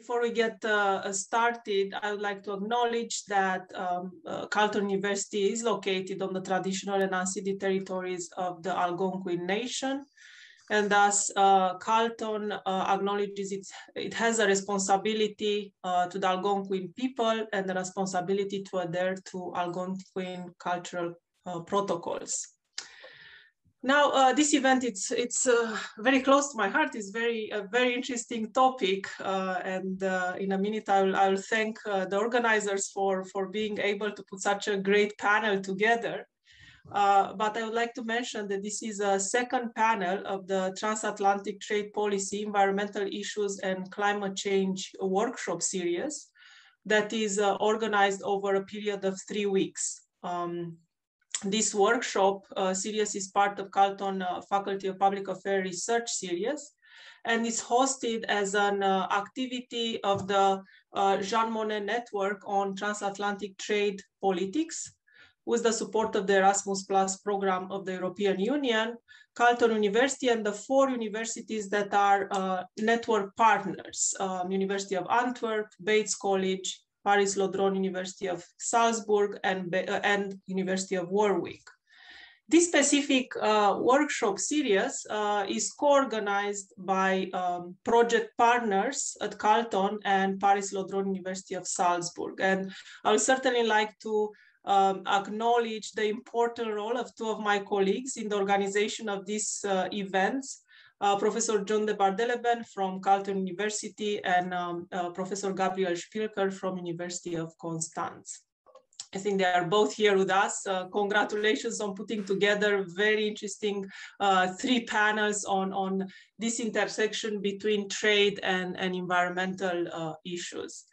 Before we get uh, started, I would like to acknowledge that um, uh, University is located on the traditional and unceded territories of the Algonquin Nation. And thus, uh, uh, acknowledges it, it has a responsibility uh, to the Algonquin people and the responsibility to adhere to Algonquin cultural uh, protocols. Now, uh, this event, it's, it's uh, very close to my heart. It's very, a very interesting topic. Uh, and uh, in a minute, I'll, I'll thank uh, the organizers for, for being able to put such a great panel together. Uh, but I would like to mention that this is a second panel of the Transatlantic Trade Policy, Environmental Issues and Climate Change workshop series that is organized over a period of three weeks. Um, this workshop uh, series is part of Carleton uh, Faculty of Public Affairs Research Series and is hosted as an uh, activity of the uh, Jean Monnet Network on Transatlantic Trade Politics with the support of the Erasmus Plus program of the European Union, Carleton University and the four universities that are uh, network partners, um, University of Antwerp, Bates College, Paris Lodron University of Salzburg and, uh, and University of Warwick. This specific uh, workshop series uh, is co-organized by um, project partners at Carleton and Paris Lodron University of Salzburg. And I would certainly like to um, acknowledge the important role of two of my colleagues in the organization of these uh, events, uh, Professor John de Bardeleben from Carleton University and um, uh, Professor Gabriel Spilker from University of Constance. I think they are both here with us. Uh, congratulations on putting together very interesting uh, three panels on, on this intersection between trade and, and environmental uh, issues.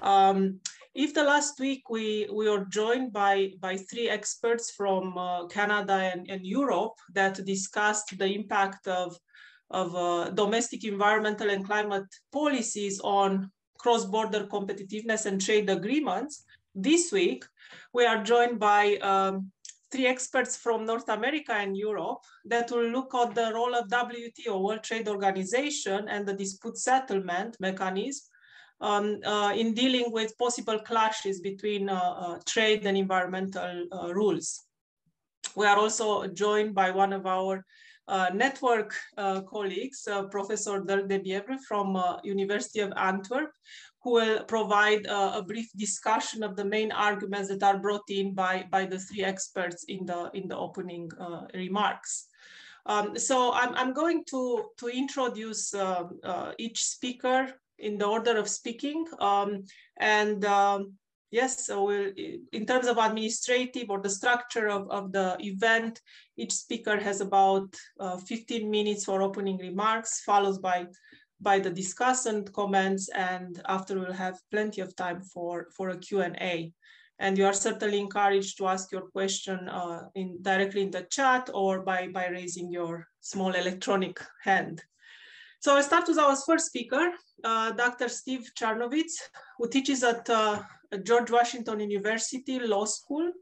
Um, if the last week we, we were joined by, by three experts from uh, Canada and, and Europe that discussed the impact of of uh, domestic environmental and climate policies on cross-border competitiveness and trade agreements. This week, we are joined by um, three experts from North America and Europe that will look at the role of WTO, World Trade Organization, and the dispute settlement mechanism um, uh, in dealing with possible clashes between uh, uh trade and environmental uh, rules. We are also joined by one of our network uh, colleagues, uh, Professor Dirk De Bièvre from University of Antwerp, who will provide a brief discussion of the main arguments that are brought in by, by the three experts in the, in the opening remarks. Um, so I'm, I'm going to, to introduce uh, uh, each speaker in the order of speaking. Um, and um, Yes, so we'll, in terms of administrative or the structure of, of the event, each speaker has about uh, 15 minutes for opening remarks, followed by, by the discussion comments, and after we'll have plenty of time for, for a Q&A. And you are certainly encouraged to ask your question uh, in, directly in the chat or by, by raising your small electronic hand. So I'll start with our first speaker, uh, Dr. Steve Charnovitz, who teaches at uh, George Washington University Law School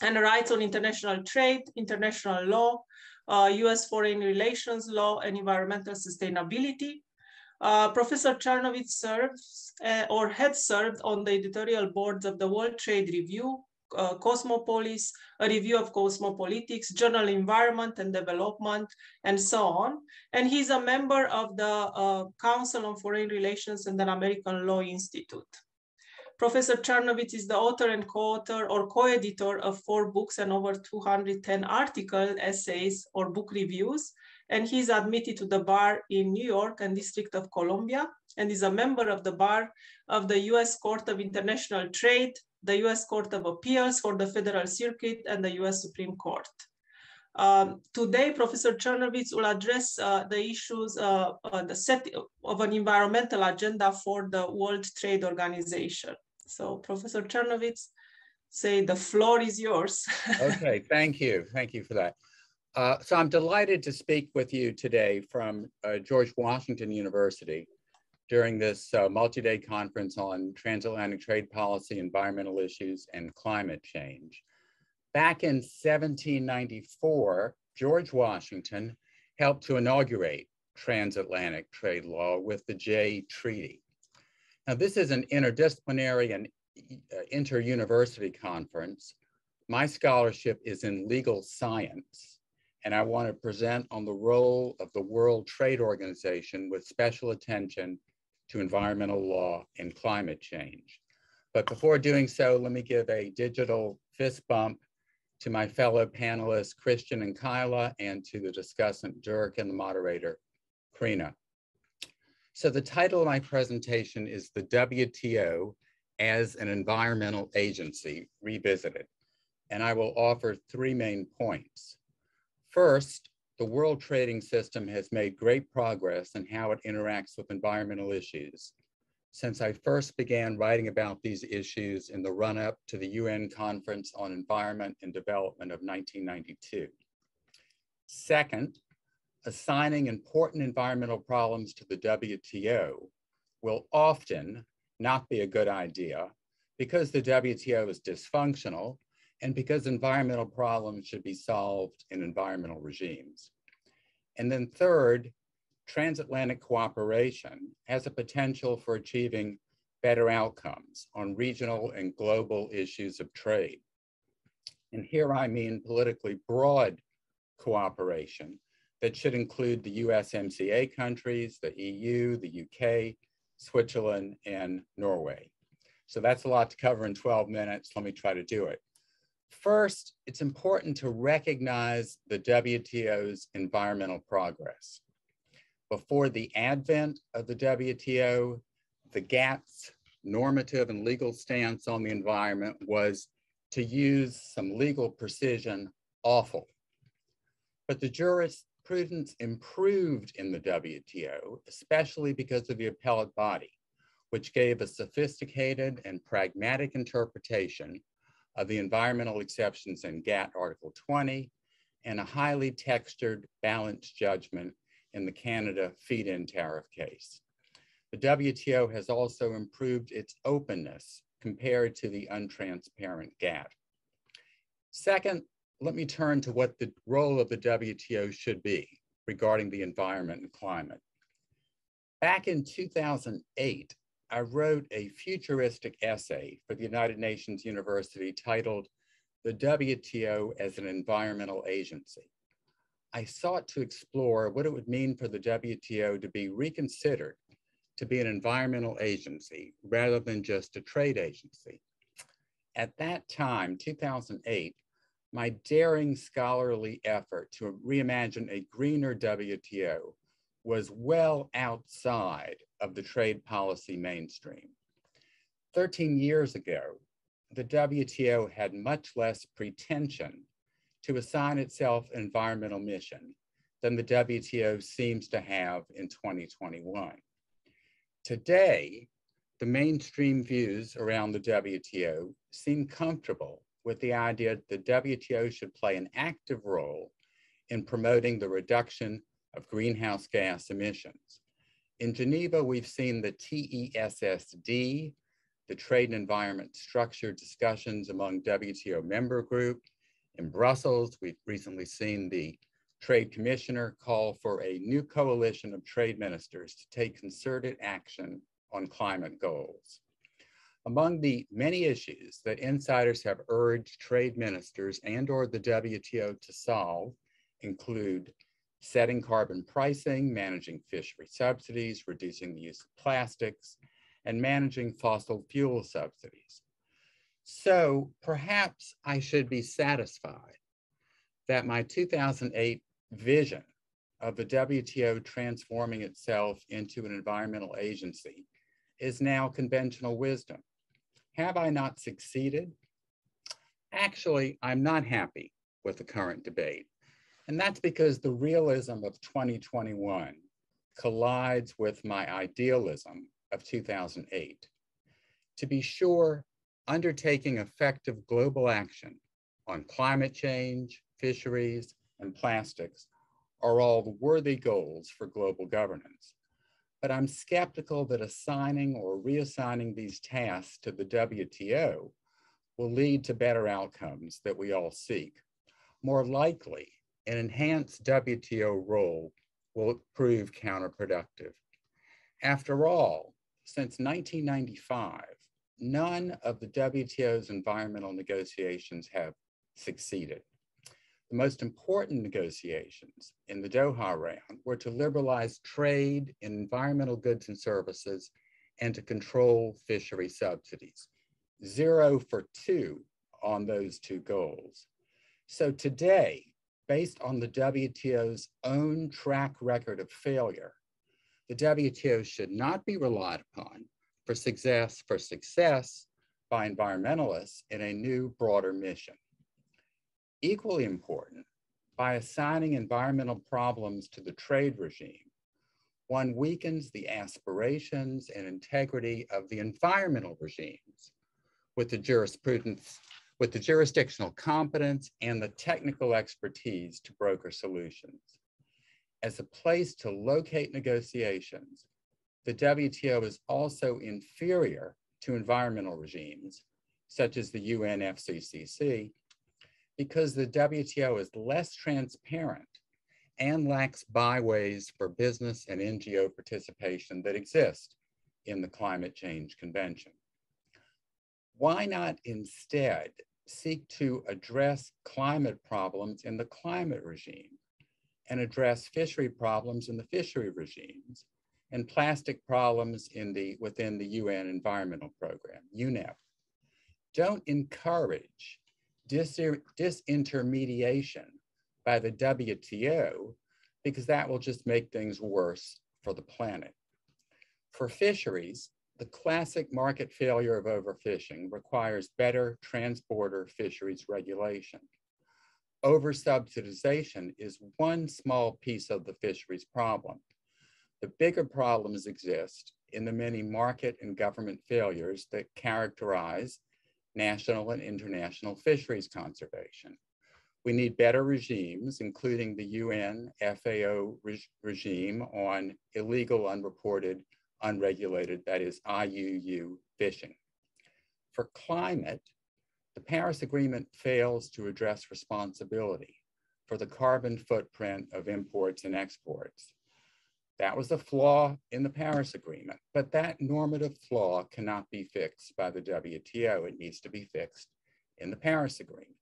and writes on international trade, international law, uh, US foreign relations law, and environmental sustainability. Uh, Professor Charnovitz serves uh, or had served on the editorial boards of the World Trade Review, uh, Cosmopolis, a review of cosmopolitics, journal environment and development, and so on. And he's a member of the uh, Council on Foreign Relations and the American Law Institute. Professor Charnovitz is the author and co-author or co-editor of four books and over 210 articles, essays, or book reviews. And he's admitted to the bar in New York and District of Columbia and is a member of the bar of the US Court of International Trade, the US Court of Appeals for the Federal Circuit, and the US Supreme Court. Um, today, Professor Charnovitz will address uh, the issues, uh, uh, the set of an environmental agenda for the World Trade Organization. So Professor Charnovitz, say the floor is yours. okay, thank you. Thank you for that. Uh, so I'm delighted to speak with you today from uh, George Washington University during this uh, multi-day conference on transatlantic trade policy, environmental issues, and climate change. Back in 1794, George Washington helped to inaugurate transatlantic trade law with the Jay Treaty. Now, this is an interdisciplinary and uh, inter-university conference. My scholarship is in legal science, and I want to present on the role of the World Trade Organization with special attention to environmental law and climate change. But before doing so, let me give a digital fist bump to my fellow panelists, Christian and Kyla, and to the discussant, Dirk, and the moderator, Crina. So the title of my presentation is The WTO as an Environmental Agency Revisited. And I will offer three main points. First, the world trading system has made great progress in how it interacts with environmental issues since I first began writing about these issues in the run up to the UN Conference on Environment and Development of 1992. Second, assigning important environmental problems to the WTO will often not be a good idea because the WTO is dysfunctional and because environmental problems should be solved in environmental regimes. And then third, transatlantic cooperation has a potential for achieving better outcomes on regional and global issues of trade. And here I mean politically broad cooperation that should include the USMCA countries, the EU, the UK, Switzerland, and Norway. So that's a lot to cover in 12 minutes. Let me try to do it. First, it's important to recognize the WTO's environmental progress before the advent of the WTO, the GATT's normative and legal stance on the environment was to use some legal precision awful. But the jurisprudence improved in the WTO, especially because of the appellate body, which gave a sophisticated and pragmatic interpretation of the environmental exceptions in GATT Article 20 and a highly textured, balanced judgment in the Canada feed-in tariff case. The WTO has also improved its openness compared to the untransparent GATT. Second, let me turn to what the role of the WTO should be regarding the environment and climate. Back in 2008, I wrote a futuristic essay for the United Nations University titled The WTO as an Environmental Agency. I sought to explore what it would mean for the WTO to be reconsidered to be an environmental agency rather than just a trade agency. At that time, 2008, my daring scholarly effort to reimagine a greener WTO was well outside of the trade policy mainstream. 13 years ago, the WTO had much less pretension to assign itself an environmental mission than the WTO seems to have in 2021. Today, the mainstream views around the WTO seem comfortable with the idea that the WTO should play an active role in promoting the reduction of greenhouse gas emissions. In Geneva, we've seen the TESSD, the Trade and Environment Structure discussions among WTO member group, in Brussels. We've recently seen the trade commissioner call for a new coalition of trade ministers to take concerted action on climate goals. Among the many issues that insiders have urged trade ministers and or the WTO to solve include setting carbon pricing, managing fishery subsidies, reducing the use of plastics, and managing fossil fuel subsidies. So perhaps I should be satisfied that my 2008 vision of the WTO transforming itself into an environmental agency is now conventional wisdom. Have I not succeeded? Actually, I'm not happy with the current debate. And that's because the realism of 2021 collides with my idealism of 2008. To be sure, undertaking effective global action on climate change, fisheries, and plastics are all worthy goals for global governance. But I'm skeptical that assigning or reassigning these tasks to the WTO will lead to better outcomes that we all seek. More likely, an enhanced WTO role will prove counterproductive. After all, since 1995, none of the WTO's environmental negotiations have succeeded. The most important negotiations in the Doha round were to liberalize trade in environmental goods and services and to control fishery subsidies. Zero for two on those two goals. So today, based on the WTO's own track record of failure, the WTO should not be relied upon for success for success by environmentalists in a new broader mission. Equally important, by assigning environmental problems to the trade regime, one weakens the aspirations and integrity of the environmental regimes with the jurisprudence, with the jurisdictional competence and the technical expertise to broker solutions. As a place to locate negotiations, the WTO is also inferior to environmental regimes, such as the UNFCCC, because the WTO is less transparent and lacks byways for business and NGO participation that exist in the Climate Change Convention. Why not instead seek to address climate problems in the climate regime and address fishery problems in the fishery regimes and plastic problems in the, within the UN Environmental Program, UNEP? Don't encourage dis disintermediation by the WTO because that will just make things worse for the planet. For fisheries, the classic market failure of overfishing requires better transborder fisheries regulation. Oversubsidization is one small piece of the fisheries problem. The bigger problems exist in the many market and government failures that characterize national and international fisheries conservation. We need better regimes, including the UN FAO re regime on illegal, unreported, unregulated, that is IUU fishing. For climate, the Paris Agreement fails to address responsibility for the carbon footprint of imports and exports. That was a flaw in the Paris Agreement, but that normative flaw cannot be fixed by the WTO. It needs to be fixed in the Paris Agreement.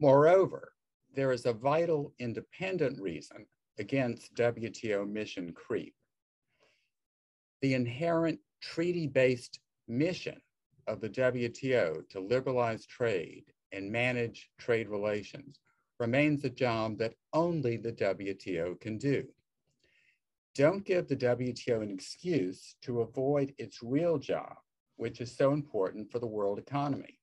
Moreover, there is a vital independent reason against WTO mission creep. The inherent treaty-based mission of the WTO to liberalize trade and manage trade relations remains a job that only the WTO can do. Don't give the WTO an excuse to avoid its real job, which is so important for the world economy.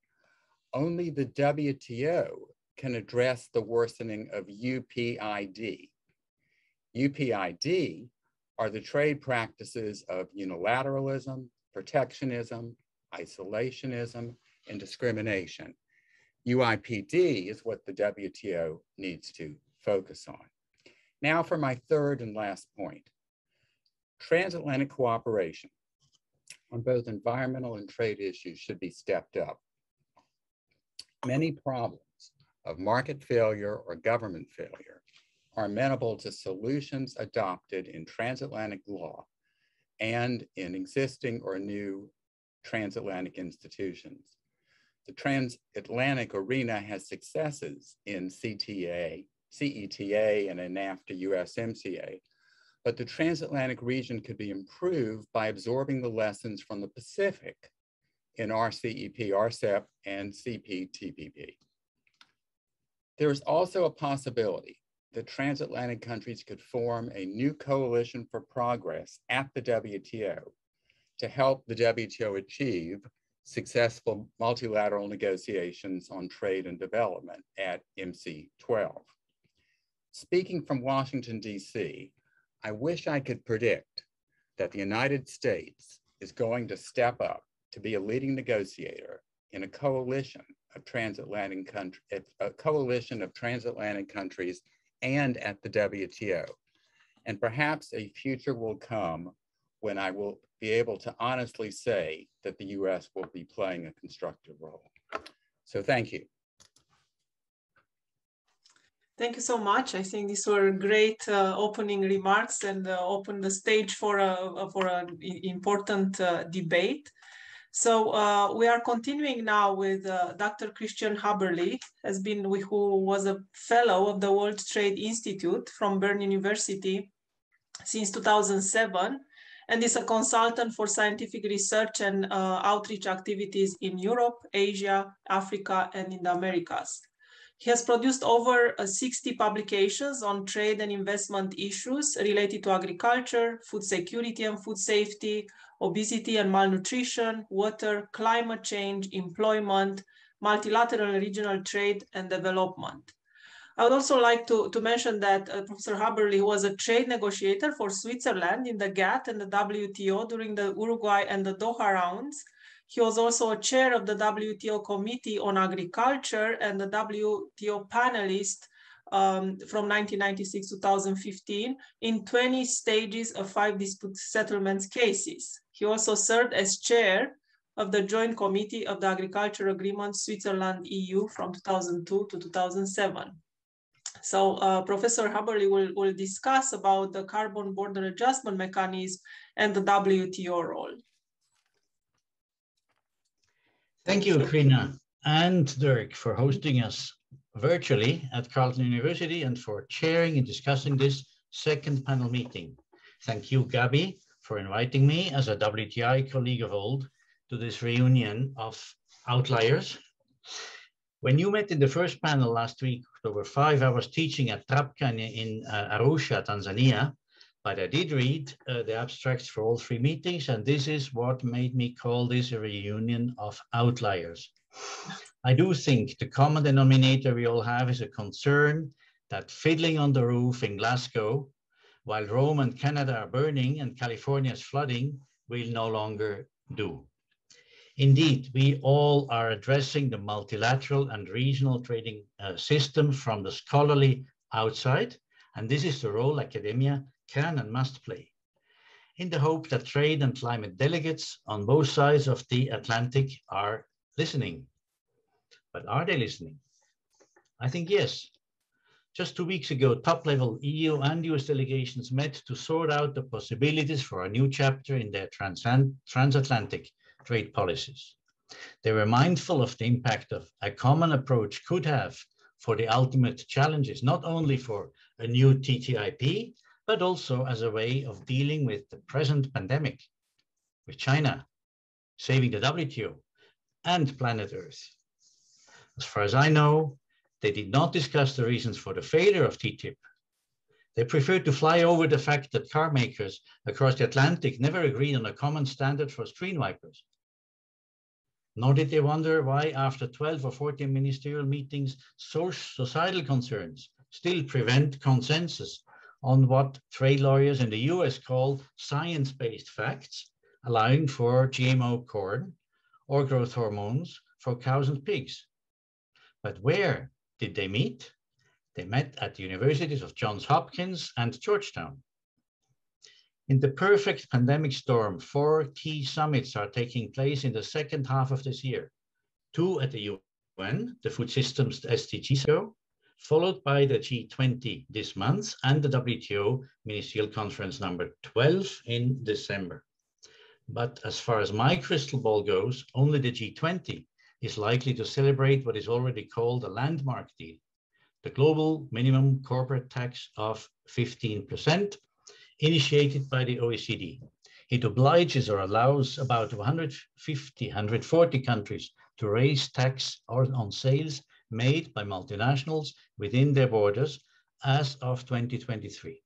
Only the WTO can address the worsening of UPID. UPID are the trade practices of unilateralism, protectionism, isolationism, and discrimination. UIPD is what the WTO needs to focus on. Now for my third and last point. Transatlantic cooperation on both environmental and trade issues should be stepped up. Many problems of market failure or government failure are amenable to solutions adopted in transatlantic law and in existing or new transatlantic institutions. The transatlantic arena has successes in CTA, CETA, and in NAFTA USMCA, but the transatlantic region could be improved by absorbing the lessons from the Pacific in RCEP, RCEP, and CPTPP. There is also a possibility that transatlantic countries could form a new coalition for progress at the WTO to help the WTO achieve successful multilateral negotiations on trade and development at MC12. Speaking from Washington, DC, I wish I could predict that the United States is going to step up to be a leading negotiator in a coalition of transatlantic countries, a coalition of transatlantic countries and at the WTO. And perhaps a future will come when I will be able to honestly say that the US will be playing a constructive role. So thank you. Thank you so much. I think these were great uh, opening remarks and uh, open the stage for a for an important uh, debate. So uh, we are continuing now with uh, Dr. Christian Häberli, has been who was a fellow of the World Trade Institute from Bern University since 2007, and is a consultant for scientific research and uh, outreach activities in Europe, Asia, Africa, and in the Americas. He has produced over uh, 60 publications on trade and investment issues related to agriculture, food security and food safety, obesity and malnutrition, water, climate change, employment, multilateral and regional trade, and development. I would also like to, to mention that uh, Professor Häberli was a trade negotiator for Switzerland in the GATT and the WTO during the Uruguay and the Doha rounds, he was also a chair of the WTO Committee on Agriculture and the WTO panelist um, from 1996 to 2015 in 20 stages of five dispute settlements cases. He also served as chair of the Joint Committee of the Agriculture Agreement Switzerland-EU from 2002 to 2007. So uh, Professor Häberli will, will discuss about the carbon border adjustment mechanism and the WTO role. Thank you, Crina and Dirk, for hosting us virtually at Carleton University and for chairing and discussing this second panel meeting. Thank you, Gabi, for inviting me as a WTI colleague of old to this reunion of outliers. When you met in the first panel last week, October 5, I was teaching at TRAPCA in uh, Arusha, Tanzania, but I did read uh, the abstracts for all three meetings, and this is what made me call this a reunion of outliers. I do think the common denominator we all have is a concern that fiddling on the roof in Glasgow, while Rome and Canada are burning and California is flooding, will no longer do. Indeed, we all are addressing the multilateral and regional trading uh, system from the scholarly outside, and this is the role academia can and must play, in the hope that trade and climate delegates on both sides of the Atlantic are listening. But are they listening? I think yes. Just two weeks ago, top-level EU and US delegations met to sort out the possibilities for a new chapter in their trans transatlantic trade policies. They were mindful of the impact of a common approach could have for the ultimate challenges, not only for a new TTIP, but also as a way of dealing with the present pandemic, with China, saving the WTO, and planet Earth. As far as I know, they did not discuss the reasons for the failure of TTIP. They preferred to fly over the fact that car makers across the Atlantic never agreed on a common standard for screen wipers. Nor did they wonder why, after 12 or 14 ministerial meetings, societal concerns still prevent consensus on what trade lawyers in the US call science-based facts, allowing for GMO corn or growth hormones for cows and pigs. But where did they meet? They met at the universities of Johns Hopkins and Georgetown. In the perfect pandemic storm, four key summits are taking place in the second half of this year. Two at the UN, the Food Systems SDGs, followed by the G20 this month and the WTO Ministerial Conference number 12 in December. But as far as my crystal ball goes, only the G20 is likely to celebrate what is already called a landmark deal, the global minimum corporate tax of 15%, initiated by the OECD. It obliges or allows about 150, 140 countries to raise tax on sales made by multinationals within their borders as of 2023.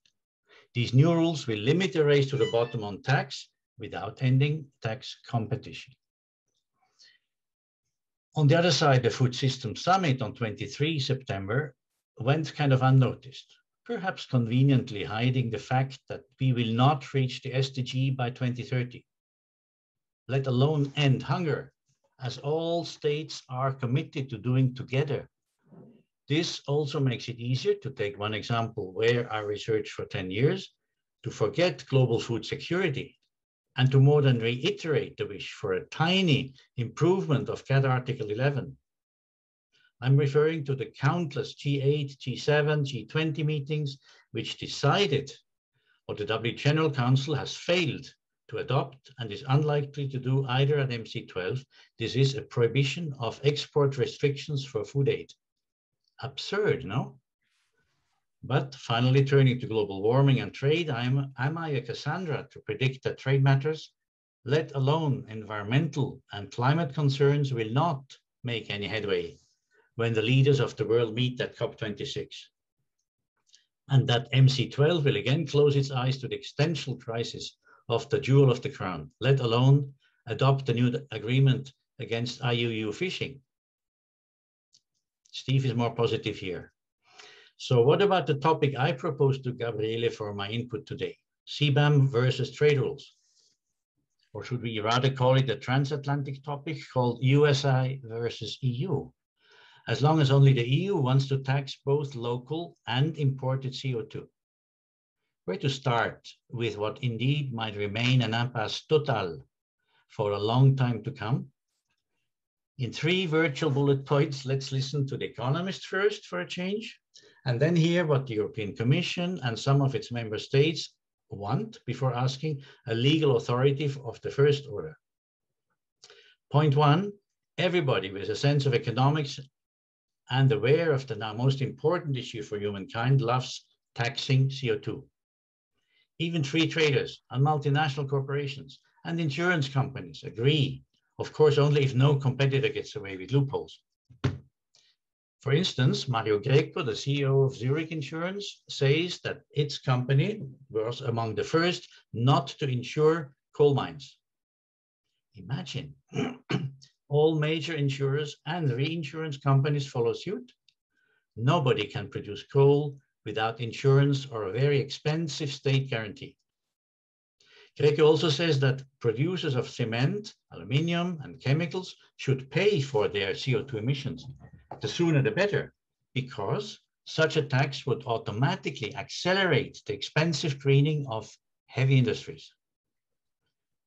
These new rules will limit the race to the bottom on tax without ending tax competition. On the other side, the Food System Summit on 23 September went kind of unnoticed, perhaps conveniently hiding the fact that we will not reach the SDG by 2030, let alone end hunger as all states are committed to doing together. This also makes it easier to take one example where I researched for 10 years, to forget global food security and to more than reiterate the wish for a tiny improvement of GATT Article 11. I'm referring to the countless G8, G7, G20 meetings which decided what the W General Council has failed to adopt and is unlikely to do either at MC12. This is a prohibition of export restrictions for food aid. Absurd, no? But finally, turning to global warming and trade, am, am I a Cassandra to predict that trade matters, let alone environmental and climate concerns, will not make any headway when the leaders of the world meet at COP26? And that MC12 will again close its eyes to the existential crisis of the jewel of the crown, let alone adopt a new agreement against IUU fishing. Steve is more positive here. So what about the topic I proposed to Gabriele for my input today? CBAM versus trade rules. Or should we rather call it a transatlantic topic called USA versus EU? As long as only the EU wants to tax both local and imported CO2. Where to start with what indeed might remain an impasse total for a long time to come? In three virtual bullet points, let's listen to the economist first for a change, and then hear what the European Commission and some of its member states want before asking a legal authority of the first order. Point one, everybody with a sense of economics and aware of the now most important issue for humankind loves taxing CO2. Even free traders and multinational corporations and insurance companies agree, of course, only if no competitor gets away with loopholes. For instance, Mario Greco, the CEO of Zurich Insurance, says that its company was among the first not to insure coal mines. Imagine all major insurers and reinsurance companies follow suit. Nobody can produce coal without insurance or a very expensive state guarantee. Greco also says that producers of cement, aluminium, and chemicals should pay for their CO2 emissions the sooner the better, because such a tax would automatically accelerate the expensive greening of heavy industries.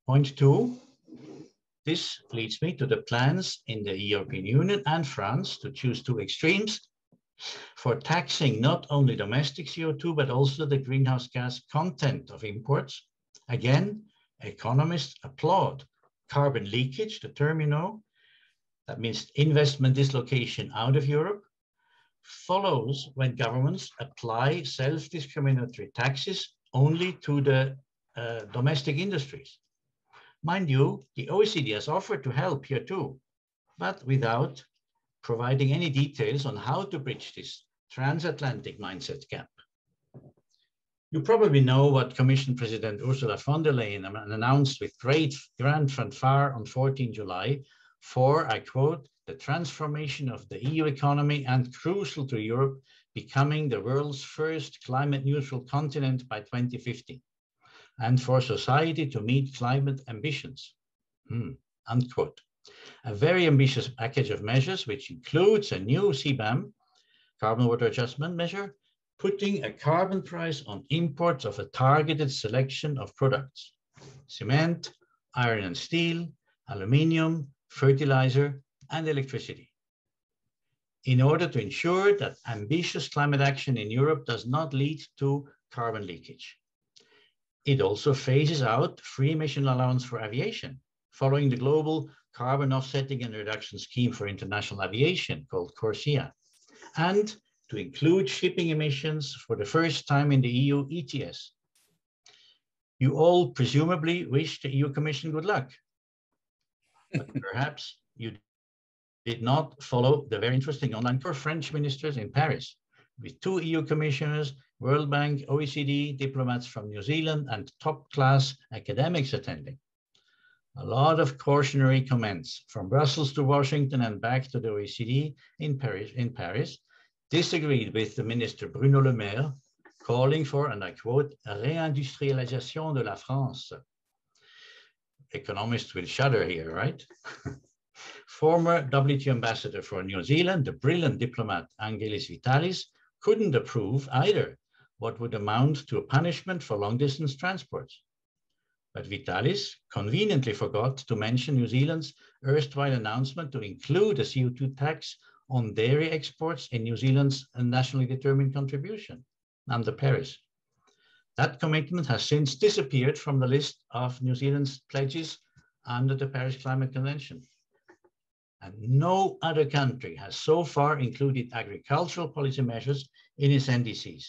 Point two, this leads me to the plans in the European Union and France to choose two extremes for taxing not only domestic CO2, but also the greenhouse gas content of imports. Again, economists applaud carbon leakage, the term you know, that means investment dislocation out of Europe, follows when governments apply self-discriminatory taxes only to the uh, domestic industries. Mind you, the OECD has offered to help here too, but without providing any details on how to bridge this transatlantic mindset gap. You probably know what Commission President Ursula von der Leyen announced with great grand fanfare on 14 July for, I quote, the transformation of the EU economy and crucial to Europe becoming the world's first climate neutral continent by 2050 and for society to meet climate ambitions, hmm, unquote. A very ambitious package of measures, which includes a new CBAM, carbon border adjustment measure, putting a carbon price on imports of a targeted selection of products, cement, iron and steel, aluminium, fertilizer, and electricity in order to ensure that ambitious climate action in Europe does not lead to carbon leakage. It also phases out free emission allowance for aviation, following the global carbon offsetting and reduction scheme for international aviation called CORSIA, and to include shipping emissions for the first time in the EU ETS. You all presumably wish the EU Commission good luck but perhaps you did not follow the very interesting online for French ministers in Paris with two EU commissioners, World Bank, OECD, diplomats from New Zealand, and top class academics attending. A lot of cautionary comments from Brussels to Washington and back to the OECD in Paris, in Paris disagreed with the minister Bruno Le Maire, calling for, and I quote, réindustrialisation de la France, economists will shudder here, right? Former WTO ambassador for New Zealand, the brilliant diplomat Vangelis Vitalis, couldn't approve either what would amount to a punishment for long distance transports. But Vitalis conveniently forgot to mention New Zealand's erstwhile announcement to include a CO2 tax on dairy exports in New Zealand's nationally determined contribution under Paris. That commitment has since disappeared from the list of New Zealand's pledges under the Paris Climate Convention. And no other country has so far included agricultural policy measures in its NDCs.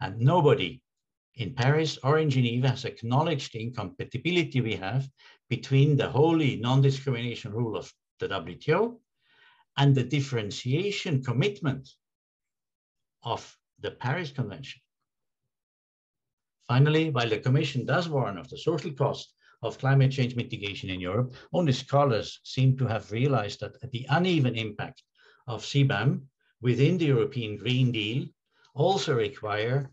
And nobody in Paris or in Geneva has acknowledged the incompatibility we have between the wholly non-discrimination rule of the WTO and the differentiation commitment of the Paris Convention. Finally, while the Commission does warn of the social cost of climate change mitigation in Europe, only scholars seem to have realized that the uneven impact of CBAM within the European Green Deal also require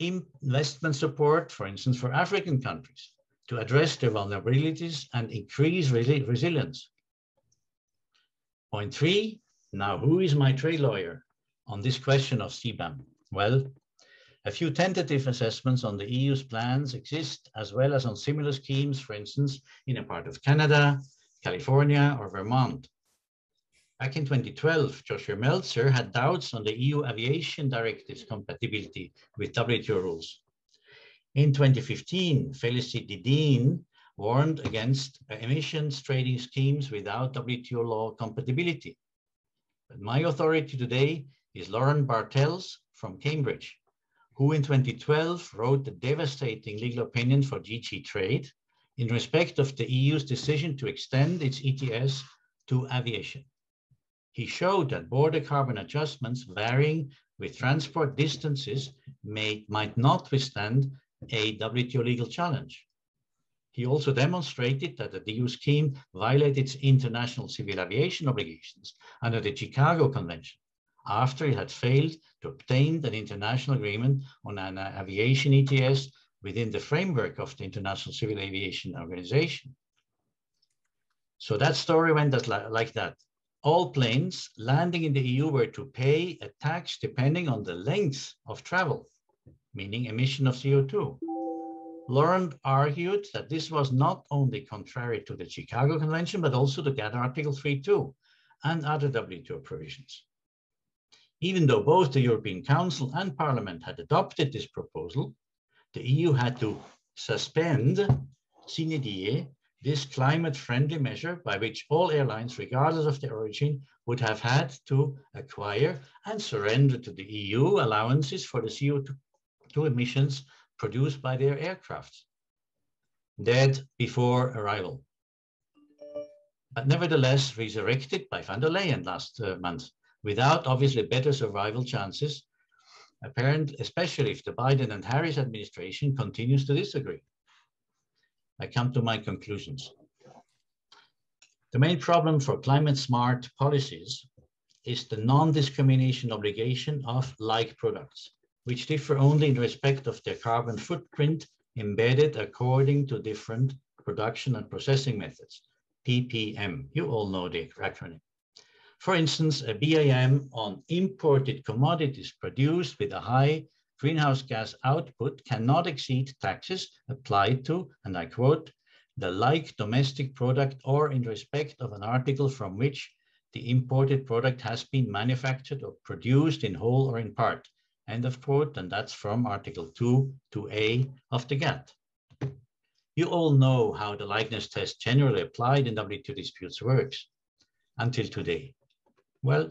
investment support, for instance, for African countries to address their vulnerabilities and increase resi resilience. Point three, now who is my trade lawyer on this question of CBAM? Well, a few tentative assessments on the EU's plans exist, as well as on similar schemes, for instance, in a part of Canada, California, or Vermont. Back in 2012, Joshua Meltzer had doubts on the EU aviation directive's compatibility with WTO rules. In 2015, Felicity Deane warned against emissions trading schemes without WTO law compatibility. But my authority today is Lorand Bartels from Cambridge, who in 2012 wrote the devastating legal opinion for DG Trade in respect of the EU's decision to extend its ETS to aviation. He showed that border carbon adjustments varying with transport distances may, might not withstand a WTO legal challenge. He also demonstrated that the EU scheme violated its international civil aviation obligations under the Chicago Convention after it had failed to obtain an international agreement on an aviation ETS within the framework of the International Civil Aviation Organization. So that story went like that all planes landing in the EU were to pay a tax depending on the length of travel, meaning emission of CO2. Lorand argued that this was not only contrary to the Chicago Convention, but also to GATT Article 3.2 and other WTO provisions. Even though both the European Council and Parliament had adopted this proposal, the EU had to suspend sine die this climate-friendly measure by which all airlines, regardless of their origin, would have had to acquire and surrender to the EU allowances for the CO2 emissions produced by their aircraft, dead before arrival. But nevertheless resurrected by von der Leyen last uh, month, without obviously better survival chances, apparent, especially if the Biden and Harris administration continues to disagree. I come to my conclusions. The main problem for climate smart policies is the non-discrimination obligation of like products, which differ only in respect of their carbon footprint embedded according to different production and processing methods, PPM. You all know the acronym. For instance, a BAM on imported commodities produced with a high greenhouse gas output cannot exceed taxes applied to, and I quote, the like domestic product or in respect of an article from which the imported product has been manufactured or produced in whole or in part. End of quote, and that's from Article 2 to A of the GATT. You all know how the likeness test generally applied in WTO disputes works until today. Well,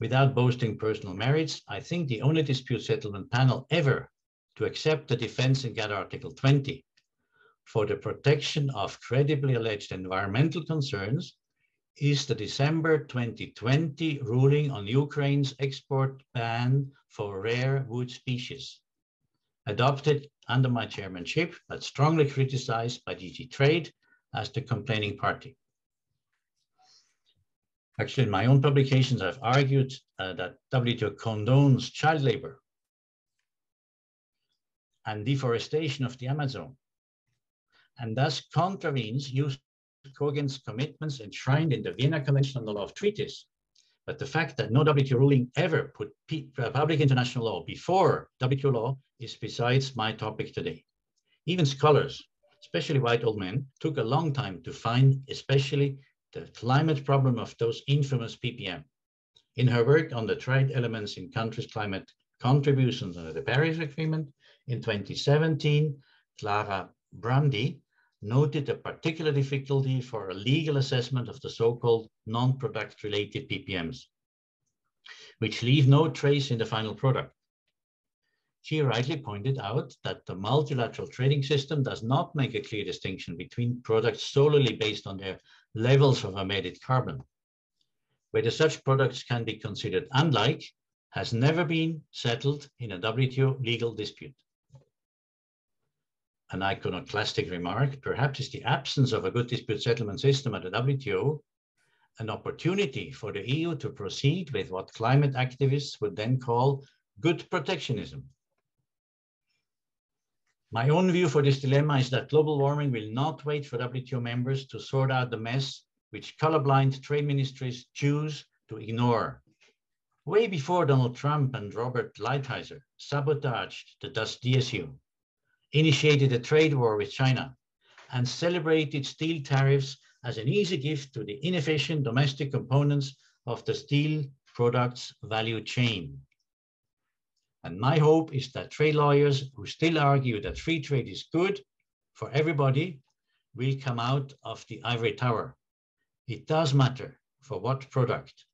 Without boasting personal merits, I think the only dispute settlement panel ever to accept the defense in GATT Article 20 for the protection of credibly alleged environmental concerns is the December 2020 ruling on Ukraine's export ban for rare wood species, adopted under my chairmanship, but strongly criticized by DG Trade as the complaining party. Actually, in my own publications, I've argued uh, that WTO condones child labor and deforestation of the Amazon, and thus contravenes Kogen's commitments enshrined in the Vienna Convention on the Law of Treaties. But the fact that no WTO ruling ever put uh, public international law before WTO law is besides my topic today. Even scholars, especially white old men, took a long time to find especially the climate problem of those infamous ppm. In her work on the trade elements in countries' climate contributions under the Paris Agreement in 2017, Clara Brandi noted a particular difficulty for a legal assessment of the so-called non-product related PPMs, which leave no trace in the final product. She rightly pointed out that the multilateral trading system does not make a clear distinction between products solely based on their levels of emitted carbon. Whether such products can be considered unlike has never been settled in a WTO legal dispute. An iconoclastic remark, perhaps is the absence of a good dispute settlement system at the WTO an opportunity for the EU to proceed with what climate activists would then call good protectionism. My own view for this dilemma is that global warming will not wait for WTO members to sort out the mess which colorblind trade ministries choose to ignore. Way before Donald Trump and Robert Lighthizer sabotaged the DSU, initiated a trade war with China, and celebrated steel tariffs as an easy gift to the inefficient domestic components of the steel products value chain. And my hope is that trade lawyers who still argue that free trade is good for everybody will come out of the ivory tower. It does matter for what product,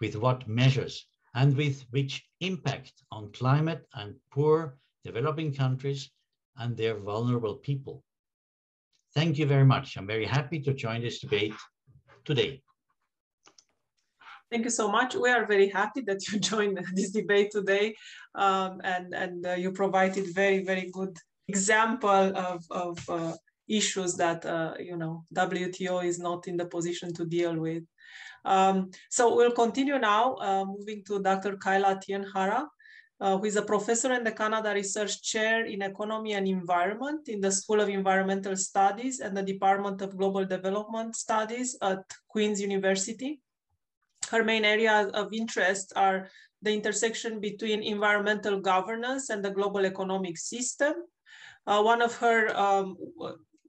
with what measures, and with which impact on climate and poor developing countries and their vulnerable people. Thank you very much. I'm very happy to join this debate today. Thank you so much. We are very happy that you joined this debate today um, and, and uh, you provided very, very good example of, of uh, issues that, uh, you know, WTO is not in the position to deal with. Um, so we'll continue now, uh, moving to Dr. Kyla Tienhaara, uh, who is a professor and the Canada Research Chair in Economy and Environment in the School of Environmental Studies and the Department of Global Development Studies at Queen's University her main areas of interest are the intersection between environmental governance and the global economic system. Uh, one of her um,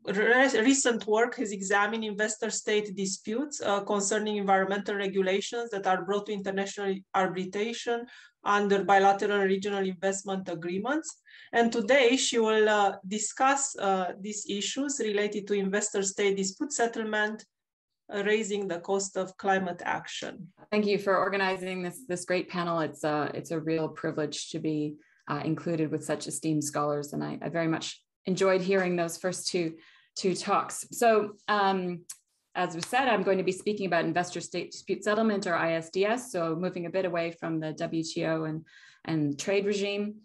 recent work has examined investor-state disputes uh, concerning environmental regulations that are brought to international arbitration under bilateral and regional investment agreements. And today she will uh, discuss uh, these issues related to investor-state dispute settlement, raising the cost of climate action. Thank you for organizing this, this great panel. It's, uh, it's a real privilege to be uh, included with such esteemed scholars. And I, I, very much enjoyed hearing those first two, two talks. So um, as we said, I'm going to be speaking about investor state dispute settlement or ISDS. So moving a bit away from the WTO and, and trade regime.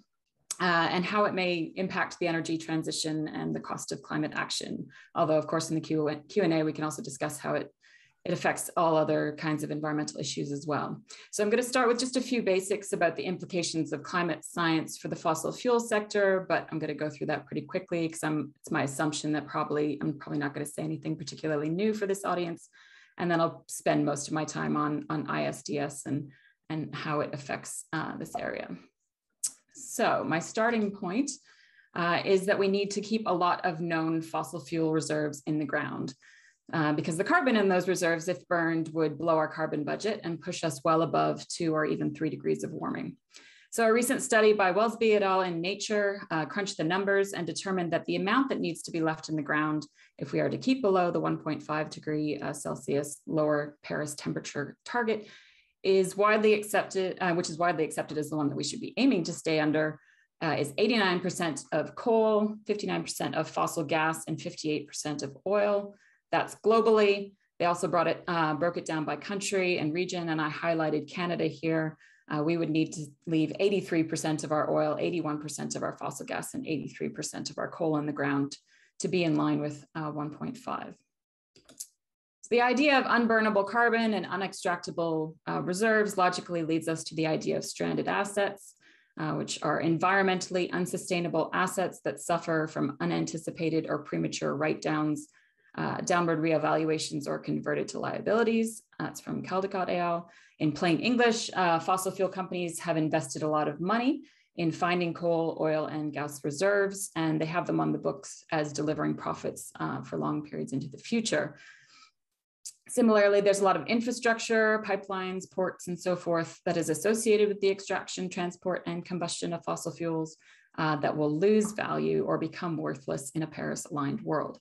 Uh, and how it may impact the energy transition and the cost of climate action. Although, of course, in the Q&A, we can also discuss how it it affects all other kinds of environmental issues as well. So I'm going to start with just a few basics about the implications of climate science for the fossil fuel sector, but I'm going to go through that pretty quickly because it's my assumption that probably I'm probably not going to say anything particularly new for this audience. And then I'll spend most of my time on, on ISDS and, and how it affects uh, this area. So my starting point uh, is that we need to keep a lot of known fossil fuel reserves in the ground. Uh, because the carbon in those reserves, if burned, would blow our carbon budget and push us well above two or even three degrees of warming. So a recent study by Welsby et al. in Nature uh, crunched the numbers and determined that the amount that needs to be left in the ground if we are to keep below the 1.5 degree uh, Celsius lower Paris temperature target is widely accepted, uh, which is widely accepted as the one that we should be aiming to stay under, uh, is 89% of coal, 59% of fossil gas, and 58% of oil. That's globally. They also brought it, uh, broke it down by country and region, and I highlighted Canada here. Uh, we would need to leave 83% of our oil, 81% of our fossil gas, and 83% of our coal in the ground to be in line with uh, 1.5. So the idea of unburnable carbon and unextractable uh, reserves logically leads us to the idea of stranded assets, uh, which are environmentally unsustainable assets that suffer from unanticipated or premature write-downs uh, downward reevaluations or converted to liabilities. That's from Caldecott et al. In plain English, uh, fossil fuel companies have invested a lot of money in finding coal, oil, and gas reserves, and they have them on the books as delivering profits uh, for long periods into the future. Similarly, there's a lot of infrastructure, pipelines, ports, and so forth that is associated with the extraction, transport, and combustion of fossil fuels uh, that will lose value or become worthless in a Paris-aligned world.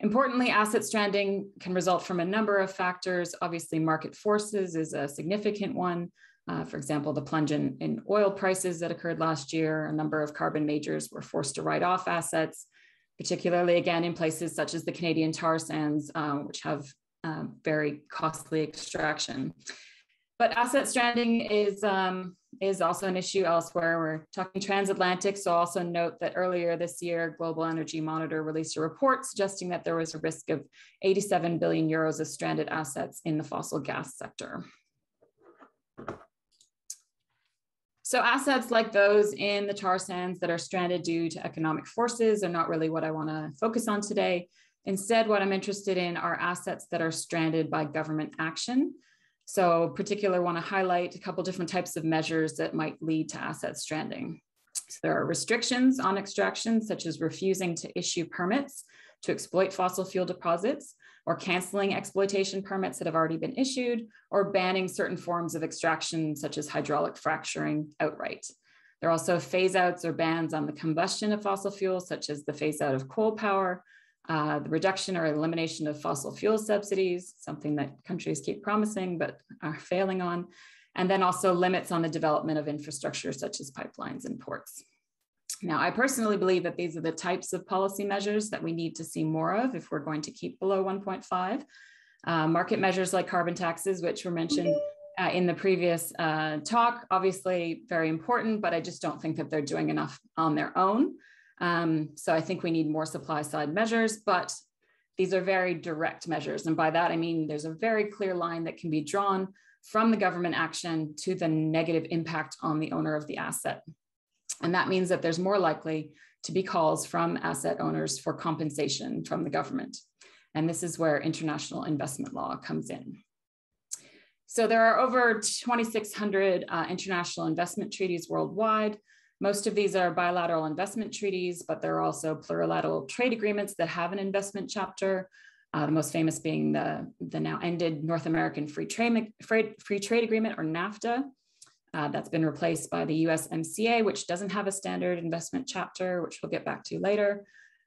Importantly, asset stranding can result from a number of factors. Obviously, market forces is a significant one. Uh, for example, the plunge in, in oil prices that occurred last year, a number of carbon majors were forced to write off assets, particularly again in places such as the Canadian tar sands, uh, which have uh, very costly extraction. But asset stranding is, um, is also an issue elsewhere. We're talking transatlantic, so also note that earlier this year, Global Energy Monitor released a report suggesting that there was a risk of 87 billion euros of stranded assets in the fossil gas sector. So assets like those in the tar sands that are stranded due to economic forces are not really what I wanna focus on today. Instead, what I'm interested in are assets that are stranded by government action. So particular want to highlight a couple different types of measures that might lead to asset stranding. So there are restrictions on extraction, such as refusing to issue permits to exploit fossil fuel deposits, or canceling exploitation permits that have already been issued, or banning certain forms of extraction, such as hydraulic fracturing outright. There are also phase outs or bans on the combustion of fossil fuels, such as the phase out of coal power, uh, the reduction or elimination of fossil fuel subsidies, something that countries keep promising but are failing on, and then also limits on the development of infrastructure such as pipelines and ports. Now, I personally believe that these are the types of policy measures that we need to see more of if we're going to keep below 1.5. Uh, market measures like carbon taxes, which were mentioned uh, in the previous uh, talk, obviously very important, but I just don't think that they're doing enough on their own. Um, so I think we need more supply side measures, but these are very direct measures. And by that, I mean there's a very clear line that can be drawn from the government action to the negative impact on the owner of the asset. And that means that there's more likely to be calls from asset owners for compensation from the government. And this is where international investment law comes in. So there are over 2,600 uh, international investment treaties worldwide. Most of these are bilateral investment treaties, but there are also plurilateral trade agreements that have an investment chapter. Uh, the most famous being the, the now ended North American Free Trade, Free Trade Agreement or NAFTA. Uh, that's been replaced by the USMCA, which doesn't have a standard investment chapter, which we'll get back to later.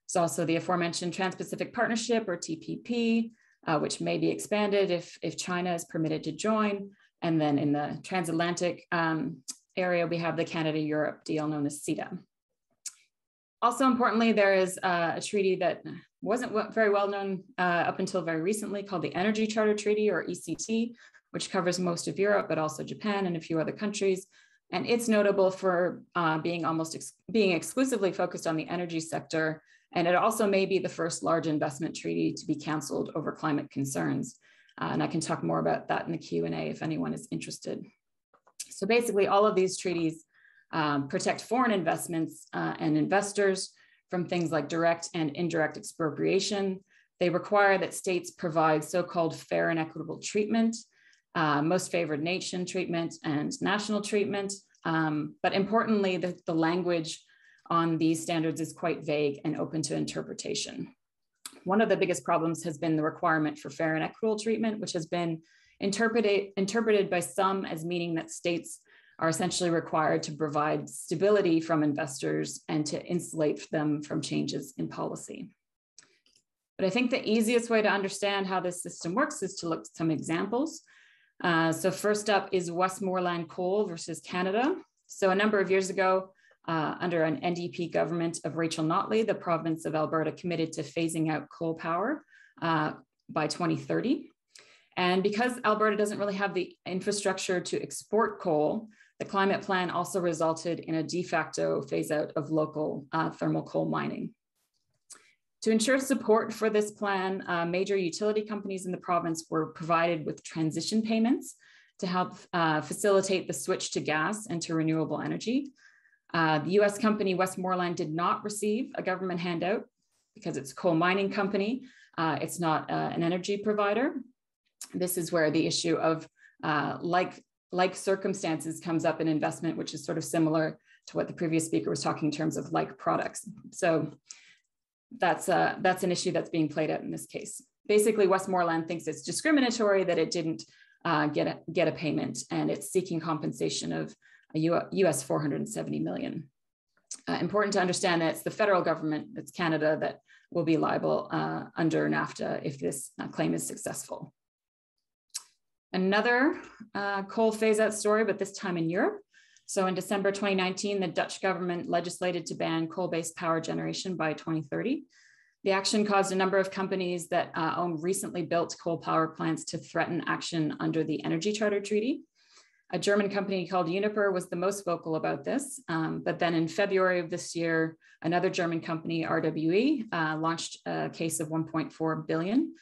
There's also the aforementioned Trans-Pacific Partnership or TPP, uh, which may be expanded if, if China is permitted to join. And then in the transatlantic um, area, we have the Canada-Europe deal known as CETA. Also importantly, there is uh, a treaty that wasn't very well known uh, up until very recently called the Energy Charter Treaty or ECT, which covers most of Europe, but also Japan and a few other countries. And it's notable for uh, being almost ex being exclusively focused on the energy sector. And it also may be the first large investment treaty to be canceled over climate concerns. Uh, and I can talk more about that in the Q&A if anyone is interested. So basically all of these treaties um, protect foreign investments uh, and investors from things like direct and indirect expropriation. They require that states provide so-called fair and equitable treatment, uh, most favored nation treatment and national treatment. Um, but importantly, the, the language on these standards is quite vague and open to interpretation. One of the biggest problems has been the requirement for fair and equitable treatment, which has been interpreted, interpreted by some as meaning that states are essentially required to provide stability from investors and to insulate them from changes in policy. But I think the easiest way to understand how this system works is to look at some examples. Uh, so first up is Westmoreland Coal versus Canada. So a number of years ago, uh, under an NDP government of Rachel Notley, the province of Alberta committed to phasing out coal power uh, by 2030. And because Alberta doesn't really have the infrastructure to export coal, the climate plan also resulted in a de facto phase out of local uh, thermal coal mining. To ensure support for this plan, uh, major utility companies in the province were provided with transition payments to help uh, facilitate the switch to gas and to renewable energy. Uh, the US company Westmoreland did not receive a government handout because it's a coal mining company. Uh, it's not uh, an energy provider, this is where the issue of uh, like, like circumstances comes up in investment, which is sort of similar to what the previous speaker was talking in terms of like products. So that's, uh, that's an issue that's being played out in this case. basically Westmoreland thinks it's discriminatory that it didn't uh, get, a, get a payment and it's seeking compensation of US 470 million. Uh, important to understand that it's the federal government, it's Canada, that will be liable uh, under NAFTA if this uh, claim is successful. Another uh, coal phase out story, but this time in Europe. So in December 2019, the Dutch government legislated to ban coal-based power generation by 2030. The action caused a number of companies that uh, own recently built coal power plants to threaten action under the Energy Charter Treaty. A German company called Uniper was the most vocal about this. Um, but then in February of this year, another German company, RWE, uh, launched a case of 1.4 billion.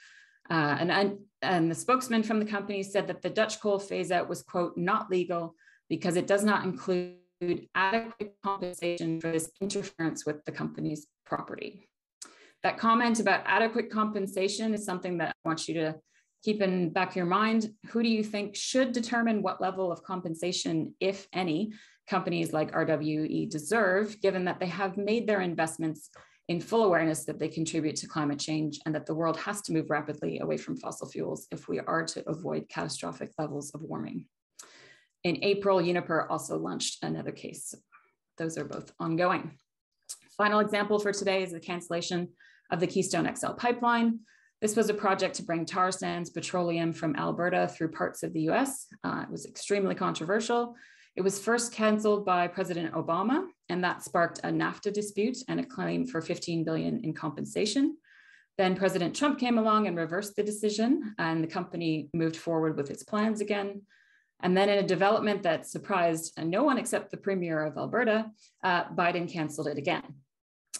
Uh, and, and the spokesman from the company said that the Dutch coal phase out was, quote, not legal because it does not include adequate compensation for this interference with the company's property. That comment about adequate compensation is something that I want you to keep in back of your mind. Who do you think should determine what level of compensation, if any, companies like RWE deserve, given that they have made their investments in full awareness that they contribute to climate change and that the world has to move rapidly away from fossil fuels if we are to avoid catastrophic levels of warming. In April, Uniper also launched another case. Those are both ongoing. Final example for today is the cancellation of the Keystone XL pipeline. This was a project to bring tar sands petroleum from Alberta through parts of the US. Uh, it was extremely controversial. It was first canceled by President Obama, and that sparked a NAFTA dispute and a claim for 15 billion in compensation. Then President Trump came along and reversed the decision, and the company moved forward with its plans again. And then in a development that surprised no one except the Premier of Alberta, uh, Biden canceled it again.